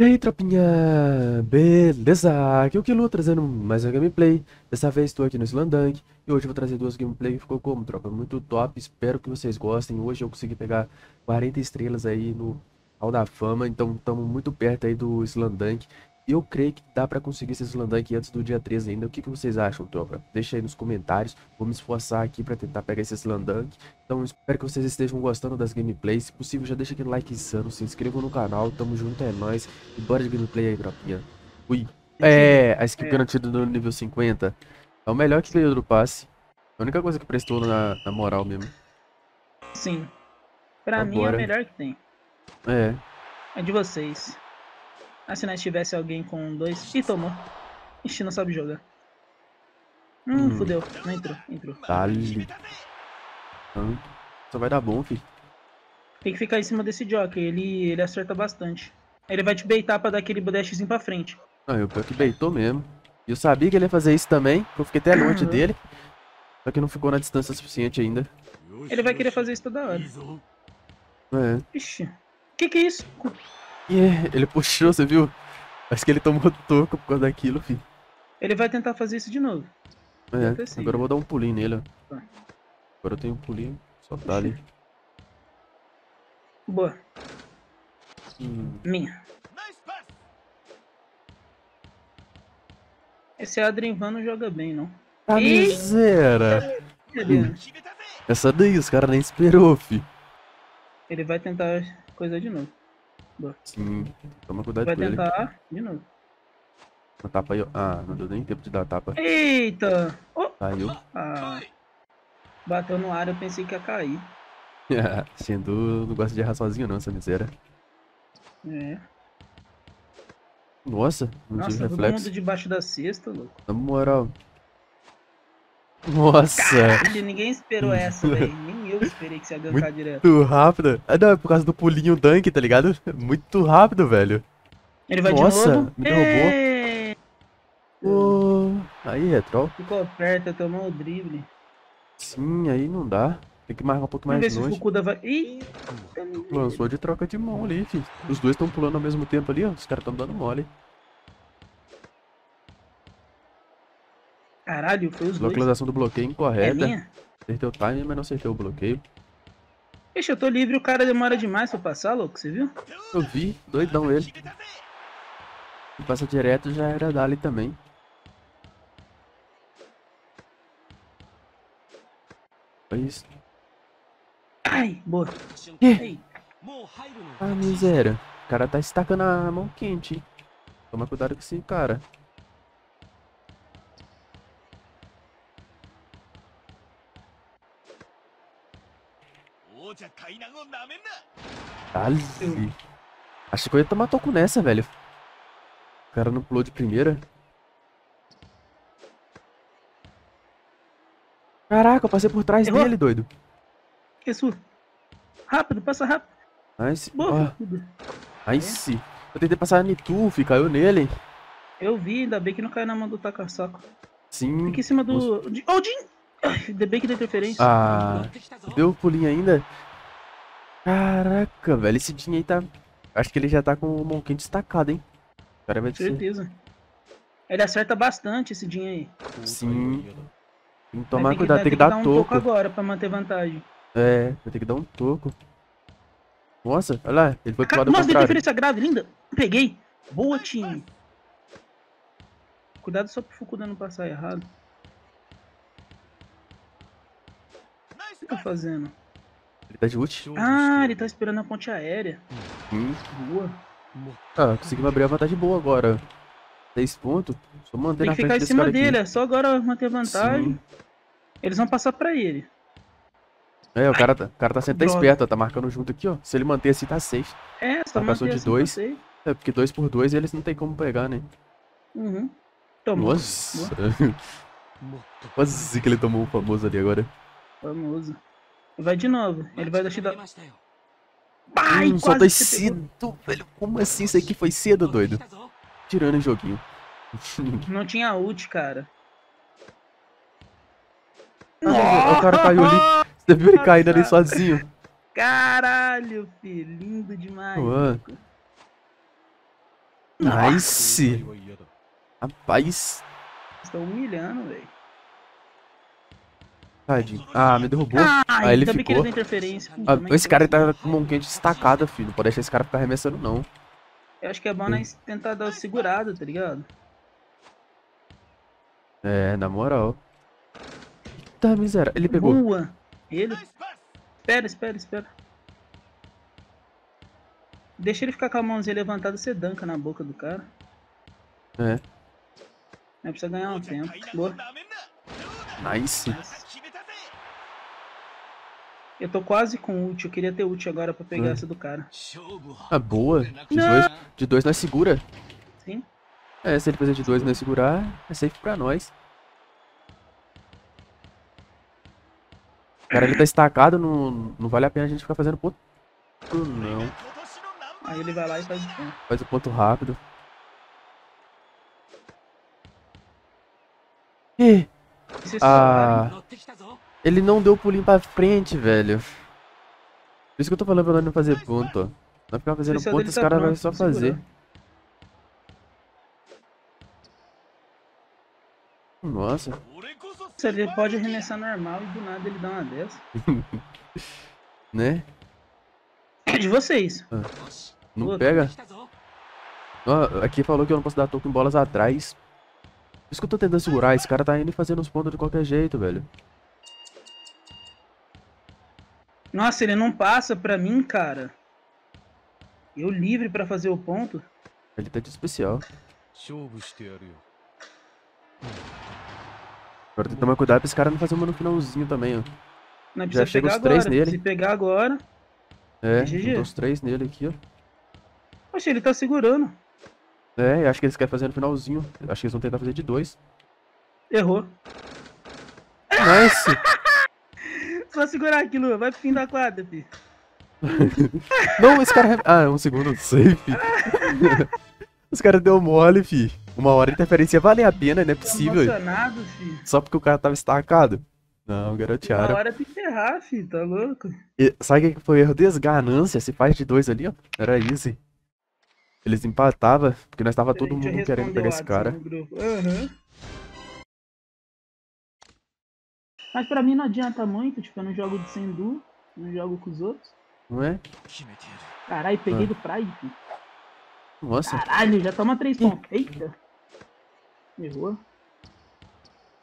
E aí, tropinha? Beleza? Aqui é o Kilo trazendo mais uma gameplay. Dessa vez estou aqui no Slandunk e hoje vou trazer duas gameplays. Ficou como, tropa? Muito top. Espero que vocês gostem. Hoje eu consegui pegar 40 estrelas aí no Hall da Fama, então estamos muito perto aí do Slandunk. Eu creio que dá pra conseguir esse Slandunk antes do dia 13 ainda. O que, que vocês acham, tropa? Deixa aí nos comentários. Vou me esforçar aqui pra tentar pegar esse Slandunk. Então espero que vocês estejam gostando das gameplays. Se possível, já deixa aquele like insano, se inscreva no canal. Tamo junto, é nóis. E bora de gameplay aí, tropinha. Ui. É, a skill É. garantida no nível 50. É o melhor que veio do passe. A única coisa que prestou na, na moral mesmo. Sim. Pra mim é Agora. a melhor que tem. É. É de vocês. Ah, se nós tivesse alguém com dois. Ih, tomou. Ixi, não sabe jogar. Hum, Hum. fudeu. Não entrou, entrou. Dali. Hum, Só vai dar bom, fi. Tem que ficar em cima desse jockey. Ele, ele acerta bastante. Ele vai te beitar pra dar aquele dashzinho pra frente. Não, eu pior que beitou mesmo. E eu sabia que ele ia fazer isso também, eu fiquei até longe dele. Só que não ficou na distância suficiente ainda. Ele vai querer fazer isso toda hora. É. Ixi. Que que é isso? E ele puxou, você viu? Acho que ele tomou toco por causa daquilo, fi. Ele vai tentar fazer isso de novo. É, ser. agora eu vou dar um pulinho nele, ó. Tá. Agora eu tenho um pulinho. Só tá ali. Boa. Hum. Minha. Esse Adrian não joga bem, não. Tá Ih! miséria! Essa daí, os caras nem esperou, fi. ele vai tentar coisa de novo. Sim. Toma cuidado Vai com ele. tentar de novo. Uma tapa aí. Ah, não deu nem tempo de dar a tapa. Eita! Oh, Caiu. ah, bateu no ar, eu pensei que ia cair. Sendo não gosta de errar sozinho não, essa miséria. É. Nossa, não Nossa, tive todo reflexo. mundo debaixo da cesta, louco. Na moral. Nossa, Caralho, ninguém esperou essa, velho. Esperei que você ia gankar direto. muito rápido. Ah, não, é por causa do pulinho dunk, tá ligado? Muito rápido, velho. Ele vai Nossa, de novo. me derrubou. Pô, aí, retrol. Ficou perto, tomou o drible. Sim, aí não dá. Tem que marcar um pouco Vamos ver mais se o longe. Fukuda vai. Ih! Lançou de troca de mão ali, filho. Os dois estão pulando ao mesmo tempo ali, ó. Os caras estão dando mole. Caralho, foi os dois. Localização do bloqueio É incorreta. minha? Acertei o time, mas não acertei o bloqueio. Ixi, eu tô livre o cara demora demais pra passar, louco, você viu? Eu vi, doidão ele. Se passa direto já era dali também. Foi isso. Ai, boa. Ei, Ah, miséria. O cara tá estacando a mão quente, hein? Toma cuidado com esse cara. Ali. Acho que eu ia tomar toco nessa, velho. O cara não pulou de primeira. Caraca, eu passei por trás Errou. dele, doido. que isso? Rápido, passa rápido. Nice. Boa. Fukuda. nice. Eu tentei passar a Nituf, caiu nele. Eu vi, ainda bem que não caiu na mão do Takasaco. Sim. Fica em cima do. De... Oh, Jin! Ai, Ainda bem que deu interferência. Ah, deu o pulinho ainda? Caraca, velho, esse aí tá... Acho que ele já tá com o Monken destacado, hein? O cara vai ser... Certeza. Ele acerta bastante esse Jin aí. Sim. Tem que tomar cuidado, tem que ter dar um toco. agora pra manter vantagem. É, vai ter que dar um toco. Nossa, olha lá, ele foi pro lado Nossa, deu contrário. interferência grave, linda. Peguei. Boa, time. Cuidado só pro Fukuda não passar errado. O que tá fazendo? Ele tá de ult? Ah, ele tá esperando a ponte aérea. Sim. Boa. Ah, conseguimos abrir a vantagem boa agora. 6 pontos. Só manter Tem na que frente ficar em cima dele, aqui. é só agora manter vantagem. Sim. Eles vão passar pra ele. É, o cara, tá, o cara tá sendo esperto, ó. Tá marcando junto aqui, ó. Se ele manter assim, tá safe. É, só Marcação manter de assim, dois. passei. É, porque 2 por 2 eles não tem como pegar, né? Uhum. Tomou. Nossa. Quase que ele tomou o famoso ali agora. Famoso. Vai de novo. Ele vai deixar. Ai, hum, pegou. cedo, velho. Como assim? Isso aqui foi cedo, doido. Tirando o joguinho. Não tinha ult, cara. Ah, o cara caiu ali. Você viu ele caindo ali Nossa. sozinho? Caralho, filho. Lindo demais. Ué. Nice! Rapaz, Estão humilhando, velho. Tadinho. Ah, me derrubou. Ah, Aí ele ficou. deu interferência. Ah, esse cara tá com um quente destacado, filho. Não pode deixar esse cara ficar arremessando, não. Eu acho que é bom nós tentar dar o segurado, tá ligado? É, na moral. Eita, miséria. Ele pegou. Boa. Ele? Espera, espera, espera. Deixa ele ficar com a mãozinha levantada, você danca na boca do cara. É, Aí precisa ganhar um tempo. Boa. nice. Eu tô quase com ult, eu queria ter ult agora pra pegar Hum. essa do cara. Ah, boa. De Não. dois, de dois nós segura. Sim? É, se ele fizer de dois nós segurar, é safe pra nós. Cara, ele tá estacado, não, não vale a pena a gente ficar fazendo ponto. Não. Aí ele vai lá e faz o ponto. Faz o ponto rápido. Ih, ah, ele não deu o pulinho pra frente, velho. Por isso que eu tô falando pra nós não fazer ponto, ó. Nós ficar fazendo é ponto, os tá caras vão só segurar. fazer. Nossa. Se ele pode arremessar normal e do nada ele dá uma dessa. Né? É de vocês. Não Pô, pega. Ó, aqui falou que eu não posso dar toque em bolas atrás. Por isso que eu tô tentando segurar. Esse cara tá indo e fazendo os pontos de qualquer jeito, velho. Nossa, ele não passa pra mim, cara. Eu livre pra fazer o ponto. Ele tá de especial. Agora tem que tomar cuidado pra esse cara não fazer uma no finalzinho também, ó. Não, Já chega os agora, três nele. Se pegar agora... É, é os três nele aqui, ó. Poxa, ele tá segurando. É, acho que eles querem fazer no finalzinho. Acho que eles vão tentar fazer de dois. Errou. Nice! Só segurar aqui, Lu. Vai pro fim da quadra, fi. não, esse cara... Ah, um segundo safe. Os caras deu mole, fi. Uma hora a interferência vale a pena, não é possível. emocionado, fi. Só porque o cara tava estacado. Não, Uma garotearam. hora tem que fi. Tá louco? E sabe o que foi erro? Desganância. Se faz de dois ali, ó. Era easy. Eles empatavam, porque nós tava todo mundo querendo pegar esse cara. grupo. Mas pra mim não adianta muito, tipo, eu não jogo de Sendu, não jogo com os outros. Não é? Caralho, peguei ah. do Pride. Nossa. Caralho, já toma 3 pontos. Eita. Errou.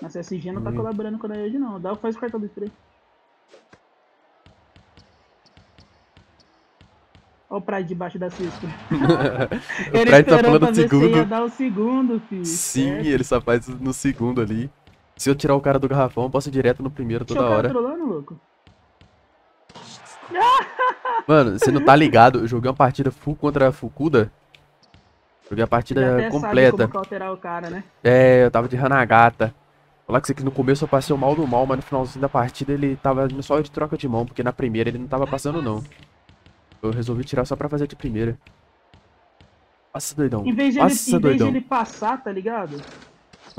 Mas a CSG não tá hum. colaborando com a Dayod não. Dá, faz o cartão do três Olha o Pride debaixo da cesta. ele o Pride tá falando do segundo. Se ia dar o segundo, filho. Sim, certo? ele só faz no segundo ali. Se eu tirar o cara do garrafão, eu posso ir direto no primeiro toda hora. trolando, louco. Mano, você não tá ligado? Eu joguei uma partida full contra a Fukuda. Joguei a Ele partida completa. cara, né? É, eu tava de Hanagata. Falar que você que no começo eu passei o mal do mal, mas no finalzinho da partida ele tava só de troca de mão, porque na primeira ele não tava passando não. Eu resolvi tirar só pra fazer de primeira. Passa, doidão. Em vez de, ele, Passa, em vez de doidão. ele passar, tá ligado?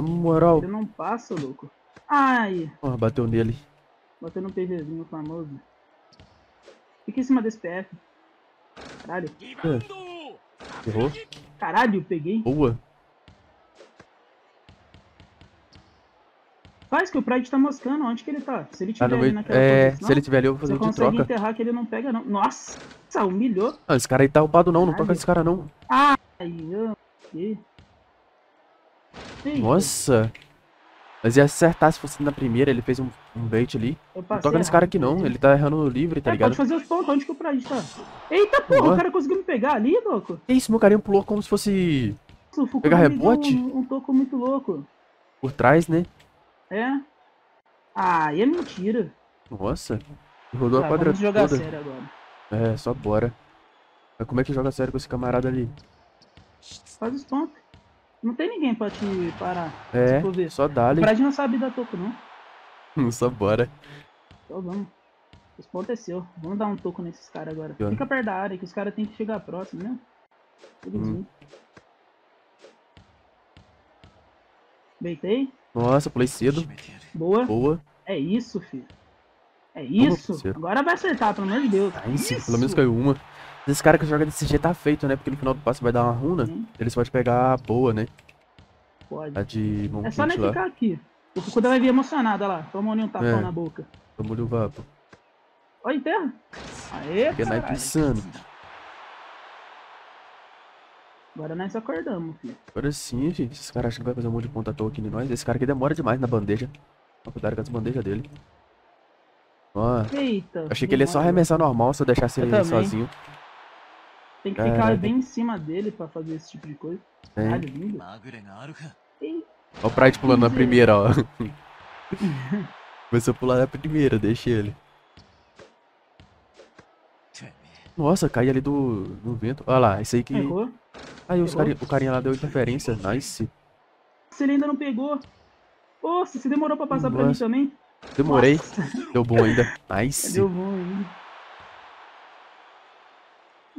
Na moral. Ele não passa, louco. Ai, bateu nele. bateu no PVzinho famoso. Fica em cima desse PF. Caralho. Errou. Caralho, peguei. Boa. Faz que o Pride tá moscando. Onde que ele tá? Se ele Ah, tiver não, ali naquela é, posição, se ele tiver ali eu vou fazer você de troca. enterrar que ele não pega, não. Nossa, humilhou. Ah, esse cara aí tá upado não, não toca Caralho. esse cara não. Ai, eu... Eita, Nossa. Mas ia acertar se fosse na primeira, ele fez um, um bait ali. Não toca nesse cara aqui não, ele tá errando livre, tá É, ligado? pode fazer os pontos. Onde que o Pride tá? Eita, porra, Boa. o cara conseguiu me pegar ali, louco. Que isso, meu carinha pulou como se fosse Nossa, Pegar rebote? Um, um toco muito louco. por trás, né? É? Ah, e é mentira. Nossa. Rodou Tá, a quadra vamos jogar toda. sério agora. É, só bora. Mas como é que joga sério com esse camarada ali? Faz os pontos. Não tem ninguém pra te parar. É, só dá ali. O Brad não sabe dar toco, não. só bora. Então vamos. Isso aconteceu. É vamos dar um toco nesses caras agora. Pior. Fica perto da área, que os caras têm que chegar próximo, né? Eles hum. Beitei. Nossa, pulei cedo. Boa. Boa. É isso, filho. É isso. Agora vai acertar, pelo amor de Deus. Ai, isso. Pelo menos caiu uma. Esse cara que joga desse jeito tá feito, né? Porque no final do passe vai dar uma runa. Sim, Eles podem pegar a boa, né? pode. A de É só lá. ficar aqui. O Fukuda vai vir emocionado, olha lá. Toma um tapão É. na boca. Vamos o vapo. Olha em terra. Aê, Que é naipe caralho. insano. Agora nós acordamos, filho. Agora sim, filho. Esses caras acham que vai fazer um monte de ponta à toa aqui em nós. Esse cara aqui demora demais na bandeja. Ó, cuidado com as bandejas dele. Ó, Eita. achei que ele ia só demora. arremessar normal se eu deixasse Eu ele também. sozinho. Tem que ficar bem em cima dele pra fazer esse tipo de coisa. É. Caralho, lindo. E... O Pride pulando na primeira, ó. Começou a pular na primeira, deixa ele. Nossa, cai ali do, do vento. Olha lá, esse aí que... Aí os cari... o carinha lá deu interferência, nice. Se ele ainda não pegou. Nossa, você demorou pra passar Nossa. pra mim também? Demorei. Nossa. Deu bom ainda. Nice. Deu bom ainda.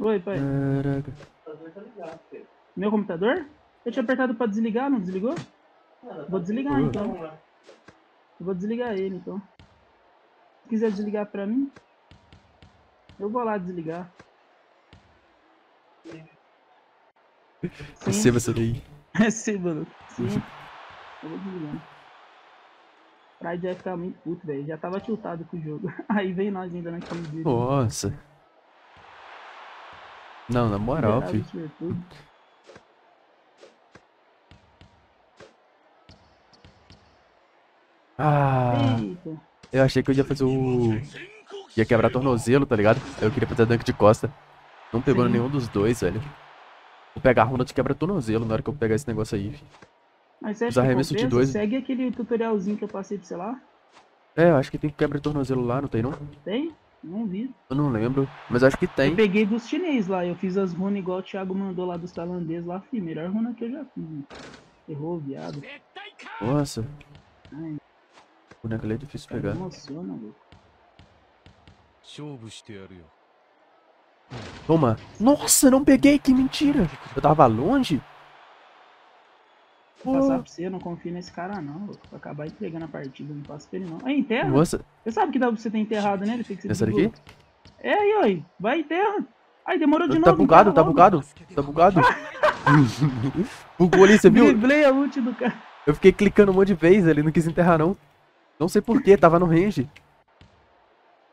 Oi, pai. Caraca. Meu computador? Eu tinha apertado pra desligar, não desligou? Vou desligar então. Eu vou desligar ele então. Se quiser desligar pra mim, eu vou lá desligar. Receba essa daí. receba, Luke. Sim. Eu vou desligando. Pride vai ficar muito puto, velho. Já tava tiltado com o jogo. Aí vem nós ainda na time dele. Nossa. Não, na moral, filho. Ah, Eita. eu achei que eu ia fazer o. Ia quebrar tornozelo, tá ligado? Eu queria fazer dunk de costa. Não pegou Sim. nenhum dos dois, velho. Vou pegar a runa de quebra tornozelo na hora que eu pegar esse negócio aí, filho. Mas você acha que arremessos de dois. Segue aquele tutorialzinho que eu passei pra você lá. É, eu acho que tem quebra tornozelo lá, não tem não? Tem? Não vi. Eu não lembro, mas acho que tem. Eu peguei dos chineses lá, eu fiz as runas igual o Thiago mandou lá dos tailandeses lá, fi, melhor runa que eu já fiz. Errou, viado. Nossa. Ai. O boneco ali é difícil Cara, pegar. Emociona, louco. Toma. Nossa, não peguei, que mentira. Eu tava longe? Vou passar pra você, eu não confio nesse cara não. Vai acabar entregando a partida, não passa pra ele não. Aí, enterra. Nossa, Você sabe que dá pra você ter enterrado nele? Tem que ser essa daqui? É, aí, aí. Vai, enterra. Aí, demorou de Tá novo. bugado, enterra tá bugado. Tá bugado. Bugou ali, você viu? Driblei a ult do cara. Eu fiquei clicando um monte de vez, ele não quis enterrar não. Não sei porquê, tava no range.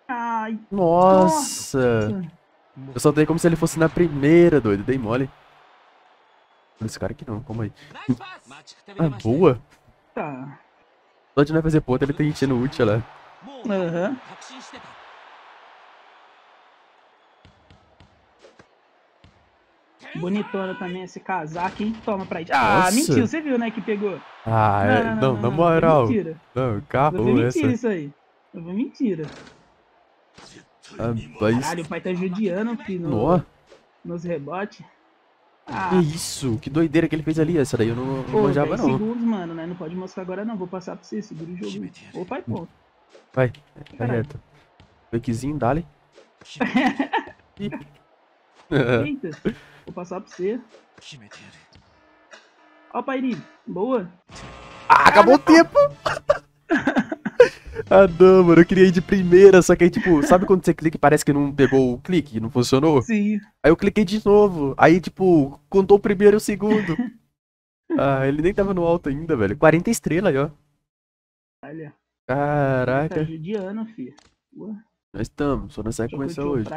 Ai, Nossa. Eu soltei como se ele fosse na primeira, doido. Dei mole. Esse cara aqui não, calma aí. Ah, boa? Tá. Só de não fazer ponta, ele tá enchendo ult, olha lá. Aham. Uhum. Bonitona também esse casaco, hein? Toma pra gente. Ah, Nossa. mentira, você viu, né, que pegou. Ah, não, é... não, não, não, na moral. Mentira. Não, carro essa. mentira isso aí. Eu vou mentira. Ah, mas... Caralho, o pai tá judiando, filho, no, nos rebotes. Ah. Que isso, que doideira que ele fez ali. Essa daí eu não, não manjava, não. segundos, mano, né? Não pode mostrar agora, não. Vou passar pra você, segura o jogo. Opa, e pô. Vai, tá Caralho. reto. Fakezinho, dale. Eita, vou passar pra você. Ó, Pairi, boa. Ah, acabou o tempo! ah, não, mano, eu queria ir de primeira, só que aí, tipo, sabe quando você clica e parece que não pegou o clique, não funcionou? Sim. Aí eu cliquei de novo, aí, tipo, contou o primeiro e o segundo. ah, ele nem tava no alto ainda, velho. 40 estrelas aí, ó. Olha, Caraca, tá judiando, filho. Boa. nós estamos, só nós Deixa eu começar hoje.